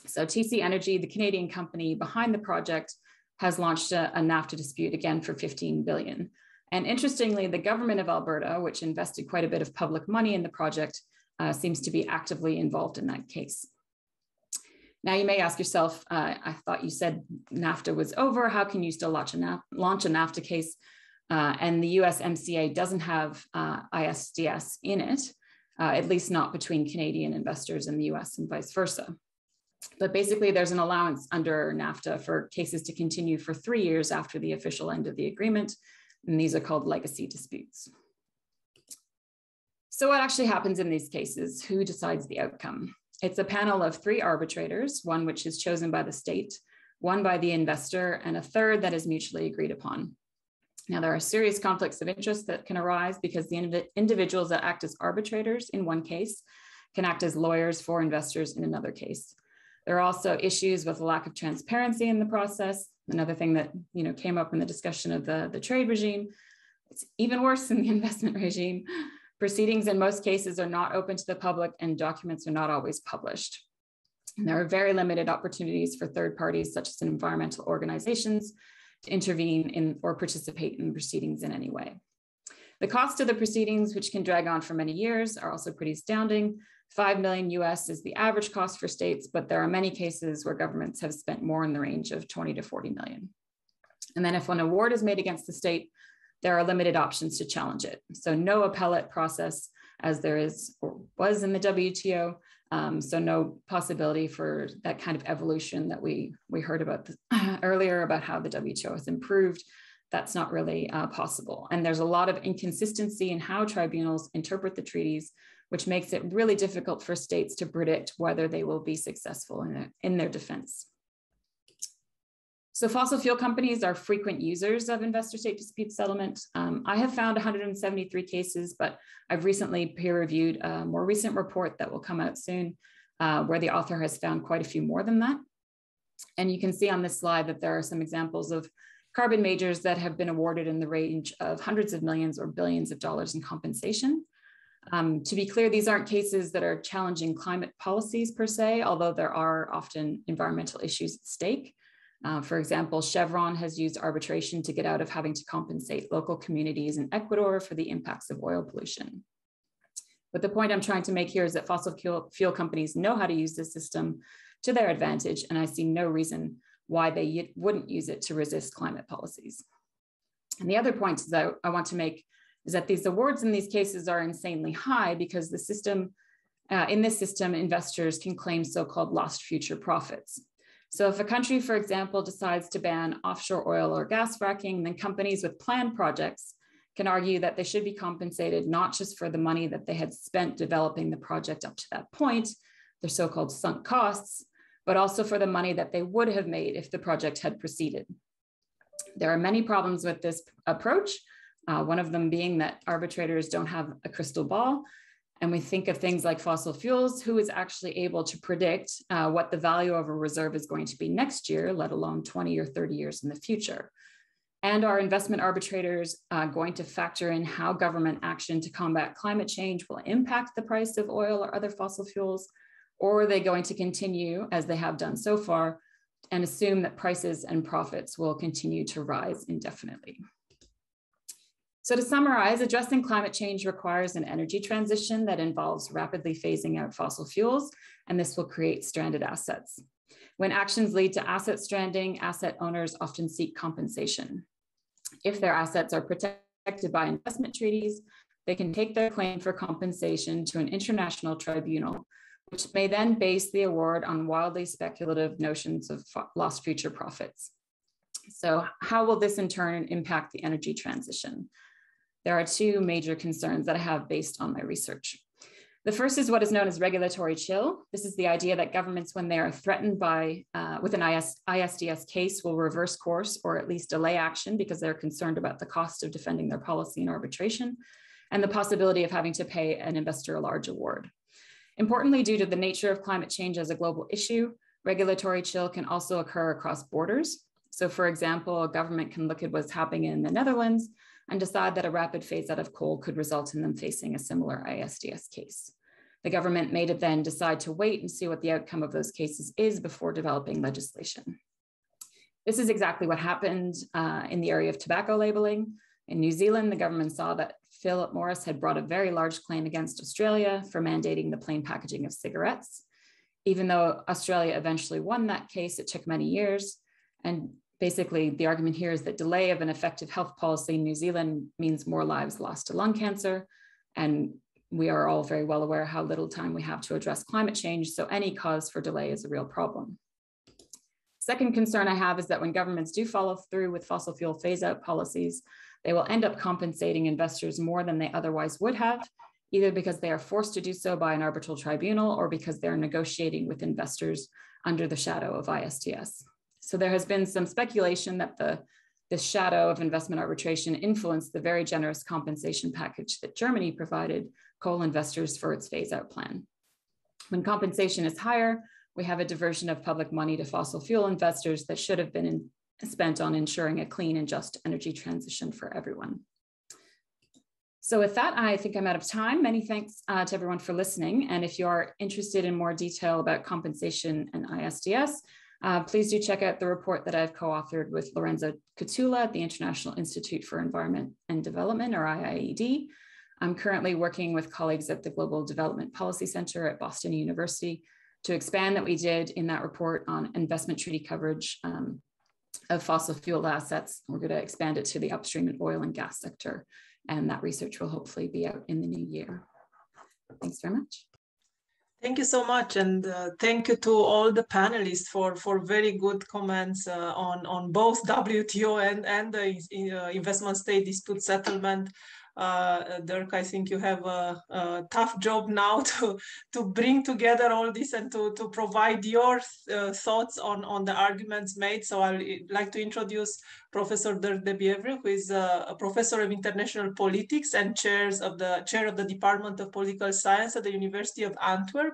So TC Energy, the Canadian company behind the project, has launched a, a NAFTA dispute again for 15 billion. And interestingly, the government of Alberta, which invested quite a bit of public money in the project, uh, seems to be actively involved in that case. Now you may ask yourself, uh, I thought you said NAFTA was over. How can you still launch a, launch a NAFTA case? Uh, and the USMCA doesn't have uh, ISDS in it, uh, at least not between Canadian investors and the US and vice versa. But basically, there's an allowance under NAFTA for cases to continue for three years after the official end of the agreement. And these are called legacy disputes. So what actually happens in these cases? Who decides the outcome? It's a panel of three arbitrators, one which is chosen by the state, one by the investor, and a third that is mutually agreed upon. Now, there are serious conflicts of interest that can arise because the indiv individuals that act as arbitrators in one case can act as lawyers for investors in another case. There are also issues with lack of transparency in the process. Another thing that you know came up in the discussion of the, the trade regime. It's even worse in the investment regime. Proceedings in most cases are not open to the public and documents are not always published. And there are very limited opportunities for third parties, such as environmental organizations, to intervene in or participate in proceedings in any way. The cost of the proceedings, which can drag on for many years, are also pretty astounding. 5 million US is the average cost for states, but there are many cases where governments have spent more in the range of 20 to 40 million. And then if an award is made against the state, there are limited options to challenge it. So no appellate process as there is or was in the WTO. Um, so no possibility for that kind of evolution that we, we heard about earlier about how the WTO has improved. That's not really uh, possible. And there's a lot of inconsistency in how tribunals interpret the treaties which makes it really difficult for states to predict whether they will be successful in their, in their defense. So fossil fuel companies are frequent users of investor state dispute settlement. Um, I have found 173 cases, but I've recently peer reviewed a more recent report that will come out soon uh, where the author has found quite a few more than that. And you can see on this slide that there are some examples of carbon majors that have been awarded in the range of hundreds of millions or billions of dollars in compensation. Um, to be clear, these aren't cases that are challenging climate policies per se, although there are often environmental issues at stake. Uh, for example, Chevron has used arbitration to get out of having to compensate local communities in Ecuador for the impacts of oil pollution. But the point I'm trying to make here is that fossil fuel, fuel companies know how to use this system to their advantage, and I see no reason why they wouldn't use it to resist climate policies. And the other point that I want to make is that these awards in these cases are insanely high because the system, uh, in this system, investors can claim so-called lost future profits. So if a country, for example, decides to ban offshore oil or gas fracking, then companies with planned projects can argue that they should be compensated not just for the money that they had spent developing the project up to that point, their so-called sunk costs, but also for the money that they would have made if the project had proceeded. There are many problems with this approach, uh, one of them being that arbitrators don't have a crystal ball. And we think of things like fossil fuels, who is actually able to predict uh, what the value of a reserve is going to be next year, let alone 20 or 30 years in the future. And are investment arbitrators uh, going to factor in how government action to combat climate change will impact the price of oil or other fossil fuels? Or are they going to continue, as they have done so far, and assume that prices and profits will continue to rise indefinitely? So to summarize, addressing climate change requires an energy transition that involves rapidly phasing out fossil fuels, and this will create stranded assets. When actions lead to asset stranding, asset owners often seek compensation. If their assets are protected by investment treaties, they can take their claim for compensation to an international tribunal, which may then base the award on wildly speculative notions of lost future profits. So how will this in turn impact the energy transition? There are two major concerns that I have based on my research. The first is what is known as regulatory chill. This is the idea that governments, when they are threatened by uh, with an IS, ISDS case, will reverse course or at least delay action because they're concerned about the cost of defending their policy in arbitration and the possibility of having to pay an investor a large award. Importantly, due to the nature of climate change as a global issue, regulatory chill can also occur across borders. So for example, a government can look at what's happening in the Netherlands and decide that a rapid phase out of coal could result in them facing a similar ISDS case. The government may then decide to wait and see what the outcome of those cases is before developing legislation. This is exactly what happened uh, in the area of tobacco labeling. In New Zealand, the government saw that Philip Morris had brought a very large claim against Australia for mandating the plain packaging of cigarettes. Even though Australia eventually won that case, it took many years. And basically the argument here is that delay of an effective health policy in New Zealand means more lives lost to lung cancer. And we are all very well aware how little time we have to address climate change. So any cause for delay is a real problem. Second concern I have is that when governments do follow through with fossil fuel phase out policies, they will end up compensating investors more than they otherwise would have, either because they are forced to do so by an arbitral tribunal or because they're negotiating with investors under the shadow of ISDS. So there has been some speculation that the this shadow of investment arbitration influenced the very generous compensation package that Germany provided coal investors for its phase out plan. When compensation is higher, we have a diversion of public money to fossil fuel investors that should have been in, spent on ensuring a clean and just energy transition for everyone. So with that, I think I'm out of time. Many thanks uh, to everyone for listening. And if you are interested in more detail about compensation and ISDS, uh, please do check out the report that I've co-authored with Lorenzo Cotula at the International Institute for Environment and Development, or IIED. I'm currently working with colleagues at the Global Development Policy Center at Boston University to expand that we did in that report on investment treaty coverage um, of fossil fuel assets. We're going to expand it to the upstream and oil and gas sector, and that research will hopefully be out in the new year. Thanks very much. Thank you so much, and uh, thank you to all the panelists for, for very good comments uh, on, on both WTO and, and the uh, investment state dispute settlement uh, Dirk, I think you have a, a, tough job now to, to bring together all this and to, to provide your uh, thoughts on, on the arguments made. So I'd like to introduce Professor Dirk De Bièvre, who is a, a, professor of international politics and chairs of the chair of the Department of Political Science at the University of Antwerp.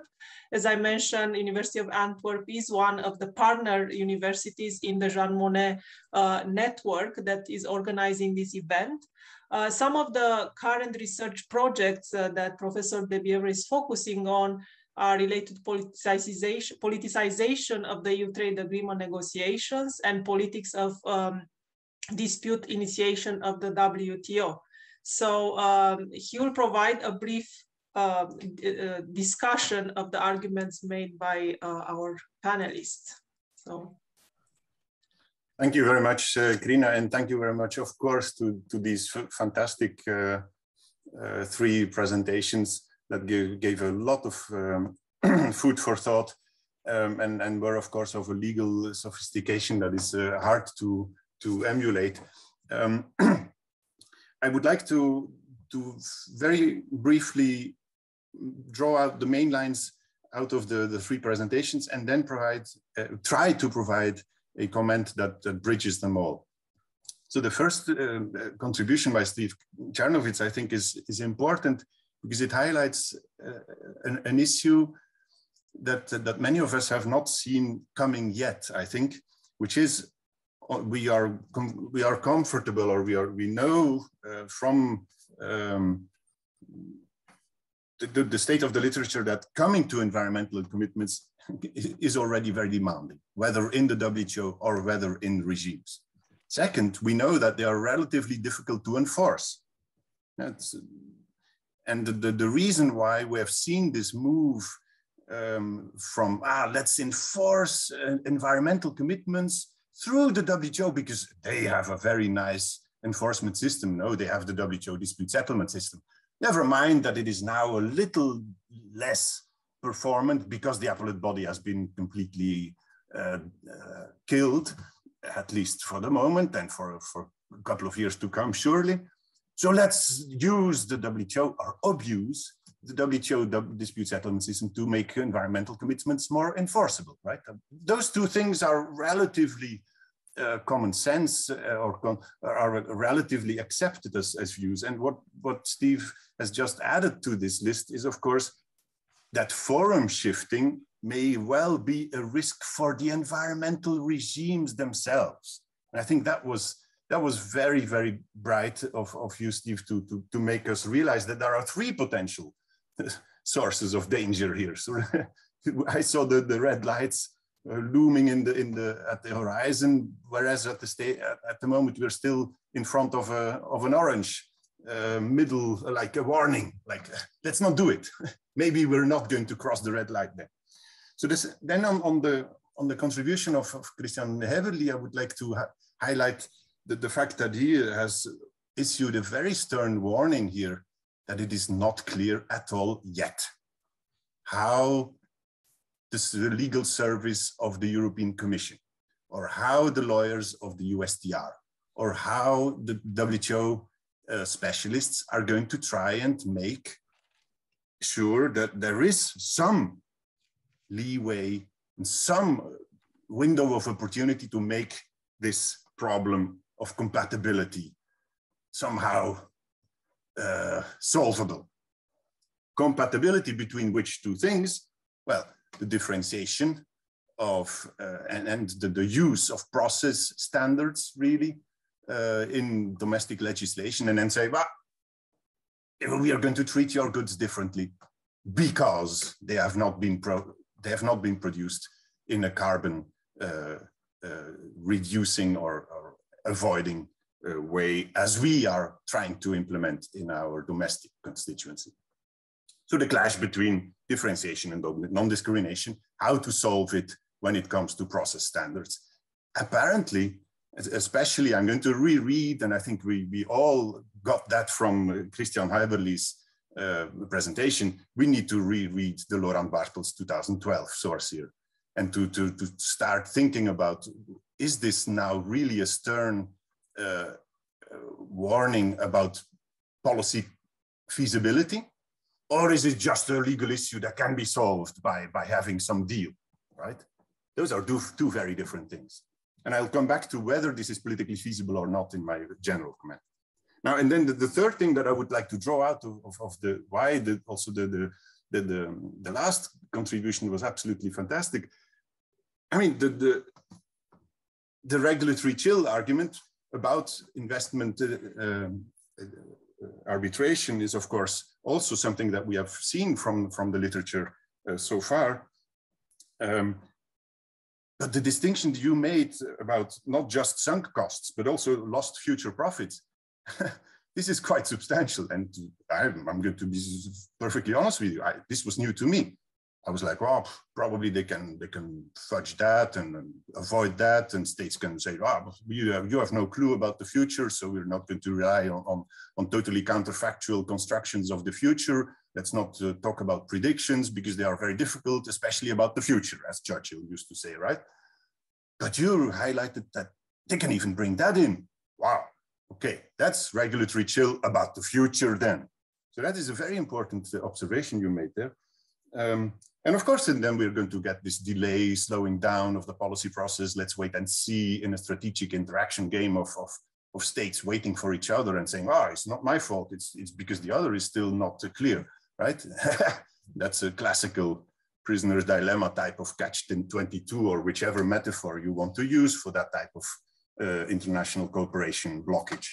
As I mentioned, University of Antwerp is one of the partner universities in the Jean Monnet uh, network that is organizing this event. Uh, some of the current research projects uh, that Professor De Bièvre is focusing on are related to politicization, politicization of the EU trade agreement negotiations and politics of um, dispute initiation of the WTO. So um, he will provide a brief uh, uh, discussion of the arguments made by uh, our panelists. So Thank you very much, uh, Crina, and thank you very much, of course, to, to these fantastic uh, uh, three presentations that gave, gave a lot of um, food for thought um, and, and were of course of a legal sophistication that is uh, hard to, to emulate. Um, I would like to, to very briefly draw out the main lines out of the, the three presentations and then provide, uh, try to provide a comment that, that bridges them all. So the first uh, contribution by Steve Charnovitz, I think, is, is important because it highlights uh, an, an, issue that, that many of us have not seen coming yet, I think, which is uh, we are, we are comfortable or we, are, we know uh, from um, the, the, state of the literature that coming to environmental commitments is already very demanding, whether in the WTO or whether in regimes. Second, we know that they are relatively difficult to enforce. That's, and the, the, the, reason why we have seen this move um, from, ah, let's enforce uh, environmental commitments through the WTO because they have a very nice enforcement system. No, they have the WTO dispute settlement system. Never mind that it is now a little less performant because the appellate body has been completely uh, uh, killed, at least for the moment and for, for a couple of years to come, surely. So let's use the WTO or abuse the WTO dispute settlement system to make environmental commitments more enforceable, right? Those two things are relatively uh, common sense uh, or are relatively accepted as, as views. And what, what Steve has just added to this list is, of course, that forum shifting may well be a risk for the environmental regimes themselves. And I think that was that was very, very bright of, of you, Steve, to, to, to make us realize that there are three potential sources of danger here. So I saw the, the red lights uh, looming in the in the at the horizon, whereas at the state at, at, the moment we're still in front of a of an orange uh, middle, like a warning, like let's not do it. Maybe we're not going to cross the red light then. So this then on, on the on the contribution of, of Christian Häberli, I would like to highlight the, the fact that he has issued a very stern warning here that it is not clear at all yet how this, the legal service of the European Commission, or how the lawyers of the USTR, or how the WTO uh, specialists are going to try and make sure that there is some leeway and some window of opportunity to make this problem of compatibility somehow uh, solvable. Compatibility between which two things? Well, the differentiation of uh, and, and the, the, use of process standards really uh, in domestic legislation and then say, well, we are going to treat your goods differently because they have not been they have not been produced in a carbon uh, uh, reducing or, or avoiding uh, way as we are trying to implement in our domestic constituency. So the clash between differentiation and non-discrimination, how to solve it when it comes to process standards. Apparently, especially I'm going to reread, and I think we, we all got that from uh, Christian Häberli's uh, presentation, we need to reread the Lorand Bartels 2012 source here and to, to, to start thinking about, is this now really a stern uh, uh warning about policy feasibility? Or is it just a legal issue that can be solved by, by having some deal, right? Those are two, two very different things. And I'll come back to whether this is politically feasible or not in my general comment. Now, and then the, the third thing that I would like to draw out of, of, of the why the, also the, the, the, the, the last contribution was absolutely fantastic. I mean, the, the, the regulatory chill argument about investment uh, um, arbitration is, of course, also something that we have seen from, from the literature uh, so far. Um, but the distinction that you made about not just sunk costs, but also lost future profits, this is quite substantial. And I'm, I'm, going to be perfectly honest with you, I, this was new to me. I was like, well, probably they can they can fudge that and, avoid that, and states can say, oh, you have you have no clue about the future, so we're not going to rely on on, on totally counterfactual constructions of the future. Let's not uh, talk about predictions because they are very difficult, especially about the future, as Churchill used to say, right? But you highlighted that they can even bring that in. Wow. Okay, that's regulatory chill about the future then. So that is a very important observation you made there. Um, and of course, and then we're going to get this delay, slowing down of the policy process. Let's wait and see in a strategic interaction game of, of, of states waiting for each other and saying, oh, it's not my fault. It's, it's because the other is still not clear, right? That's a classical prisoner's dilemma type of catch 22 or whichever metaphor you want to use for that type of uh, international cooperation blockage.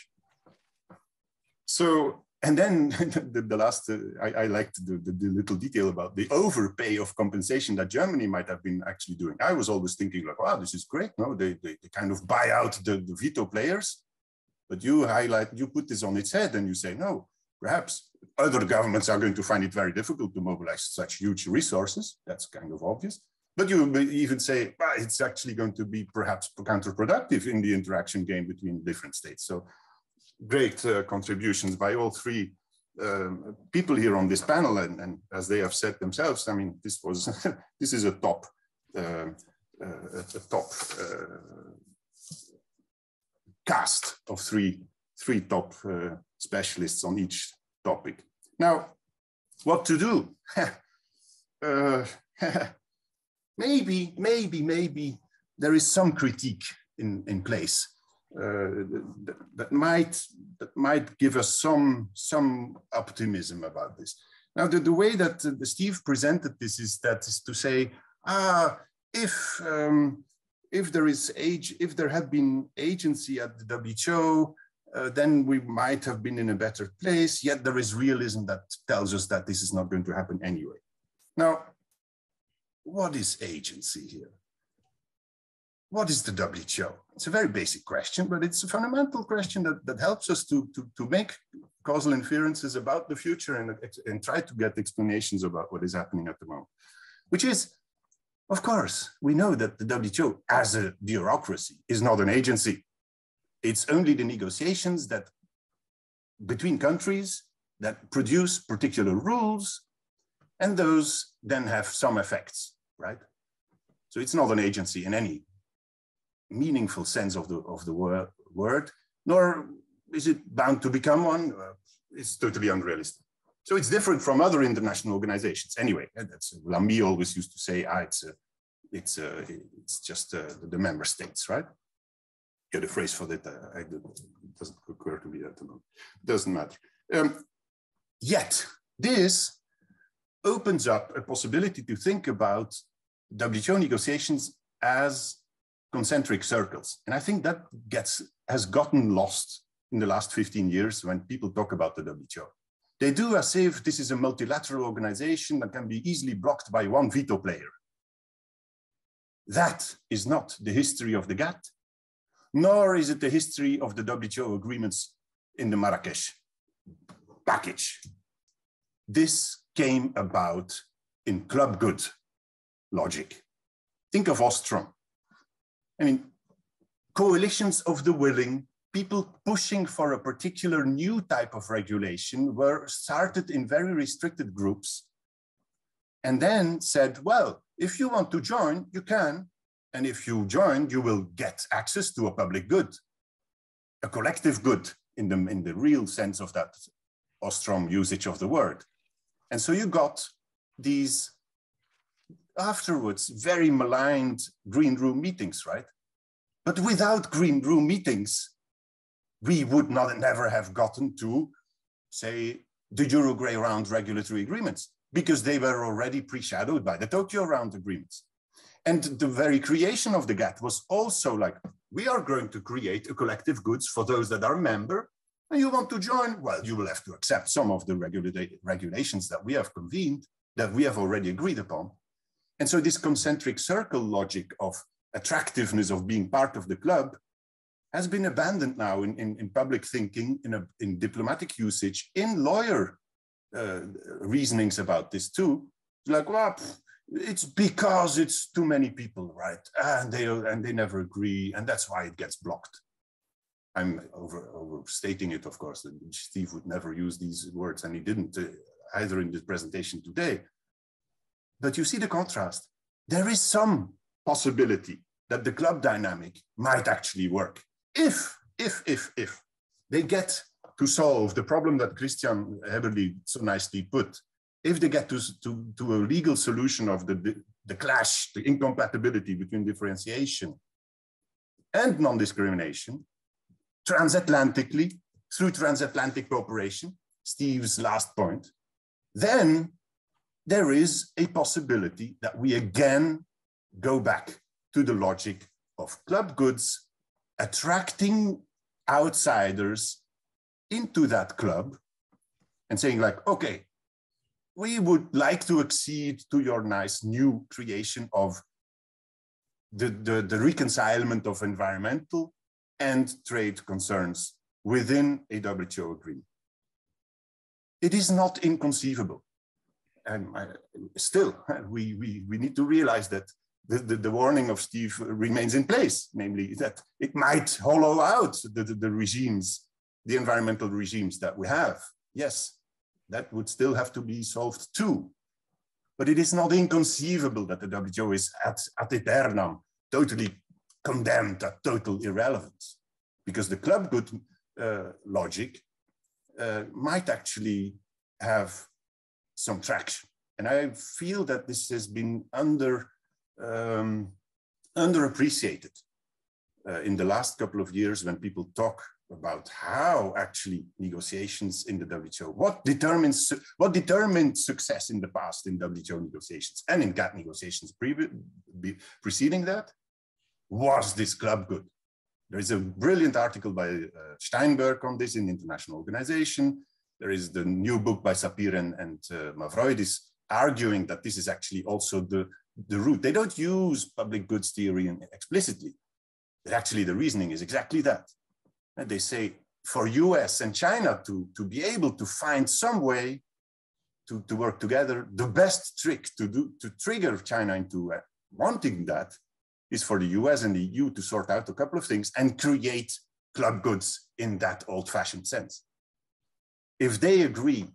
So and then the, the last, uh, I, I, liked the, the, the, little detail about the overpay of compensation that Germany might have been actually doing. I was always thinking like, wow, this is great. No, they, they, they kind of buy out the, the veto players, but you highlight, you put this on its head and you say, no, perhaps other governments are going to find it very difficult to mobilize such huge resources. That's kind of obvious. But you even say well, it's actually going to be perhaps counterproductive in the interaction game between different states. So great uh, contributions by all three um, people here on this panel, and, and, as they have said themselves, I mean, this was this is a top uh, uh, a top uh, cast of three three top uh, specialists on each topic. Now, what to do? Uh, maybe, maybe, maybe there is some critique in, in place that, that, might that might give us some some optimism about this. Now, the, the way that uh, Steve presented this is that is to say, ah, if um, if there is age, if there had been agency at the WTO, uh, then we might have been in a better place. Yet there is realism that tells us that this is not going to happen anyway. Now, what is agency here? What is the WTO? It's a very basic question, but it's a fundamental question that, that helps us to, to, to make causal inferences about the future and, and try to get explanations about what is happening at the moment, which is, of course, we know that the WTO as a bureaucracy is not an agency. It's only the negotiations that between countries that produce particular rules and those then have some effects, right? So it's not an agency in any meaningful sense of the, of the word, word, nor is it bound to become one. Uh, it's totally unrealistic. So it's different from other international organizations. Anyway, that's Lamy always used to say, ah, it's, a, it's, a, it's just uh, the member states, right? Yeah, the phrase for that. Uh, doesn't occur to me at the moment. Doesn't matter. Um, yet, this opens up a possibility to think about WTO negotiations as concentric circles. And I think that gets has gotten lost in the last 15 years when people talk about the WTO. They do as if this is a multilateral organization that can be easily blocked by one veto player. That is not the history of the GATT, nor is it the history of the WTO agreements in the Marrakesh package. This came about in club good logic. Think of Ostrom. I mean, coalitions of the willing, people pushing for a particular new type of regulation were started in very restricted groups and then said, well, if you want to join, you can. And if you join, you will get access to a public good, a collective good in the, in the real sense of that Ostrom usage of the word. And so you got these afterwards very maligned green room meetings, right? But without green room meetings, we would not never have gotten to, say, the Uruguay round regulatory agreements because they were already pre-shadowed by the Tokyo round agreements. And the very creation of the GATT was also like, we are going to create a collective goods for those that are member and you want to join, well, you will have to accept some of the regula regulations that we have convened, that we have already agreed upon. And so this concentric circle logic of attractiveness of being part of the club has been abandoned now in, in, in public thinking, in, a, in diplomatic usage, in lawyer uh, reasonings about this too. Like, well, it's because it's too many people, right? And they and they never agree, and that's why it gets blocked. I'm over overstating it, of course. Steve would never use these words, and he didn't uh, either in this presentation today. But you see the contrast. There is some possibility that the club dynamic might actually work if, if, if, if they get to solve the problem that Christian Häberli so nicely put if they get to, to, to a legal solution of the, the, the clash, the incompatibility between differentiation and non-discrimination, transatlantically, through transatlantic cooperation, Steve's last point, then there is a possibility that we again go back to the logic of club goods attracting outsiders into that club and saying like, okay, we would like to accede to your nice new creation of the, the, the reconcilement of environmental and trade concerns within a WTO agreement. It is not inconceivable. And I, still, we, we, we need to realize that the, the, the, warning of Steve remains in place, namely that it might hollow out the, the, the regimes, the environmental regimes that we have. Yes, that would still have to be solved too. But it is not inconceivable that the WTO is at, at eternam, totally condemned at total irrelevance, because the club good uh, logic uh, might actually have some traction. And I feel that this has been under um, underappreciated uh, in the last couple of years when people talk about how actually negotiations in the WTO, what determines what determined success in the past in WTO negotiations and in GATT negotiations pre preceding that, was this club good? There is a brilliant article by uh, Steinberg on this in International Organization. There is the new book by Sapir and, and uh, Mavroidis arguing that this is actually also the, the route. They don't use public goods theory explicitly, but actually the reasoning is exactly that and they say for US and China to, to be able to find some way to, to work together, the best trick to do to trigger China into uh, wanting that is for the US and the EU to sort out a couple of things and create club goods in that old-fashioned sense. If they agree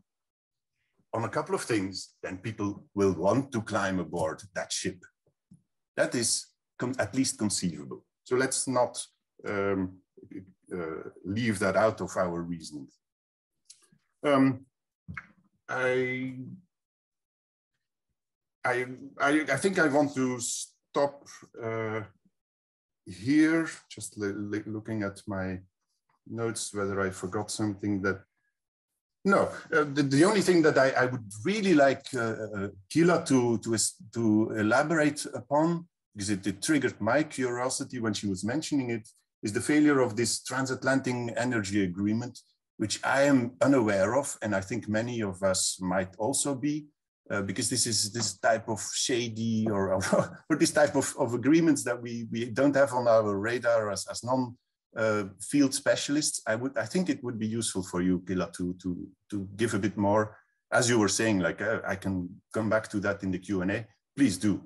on a couple of things, then people will want to climb aboard that ship. That is at least conceivable. So let's not um, uh, leave that out of our reasoning. Um, I, I, I, think I want to stop uh, here, just looking at my notes, whether I forgot something that no, uh, the, the, only thing that I, I would really like uh, uh Kyla to, to, to elaborate upon, because it, it, triggered my curiosity when she was mentioning it, is the failure of this transatlantic energy agreement, which I am unaware of, and I think many of us might also be, uh, because this is this type of shady or, or this type of, of agreements that we, we don't have on our radar as, as non uh, field specialists. I would I think it would be useful for you, Kyla, to to to give a bit more. As you were saying, like uh, I can come back to that in the Q and A. Please do.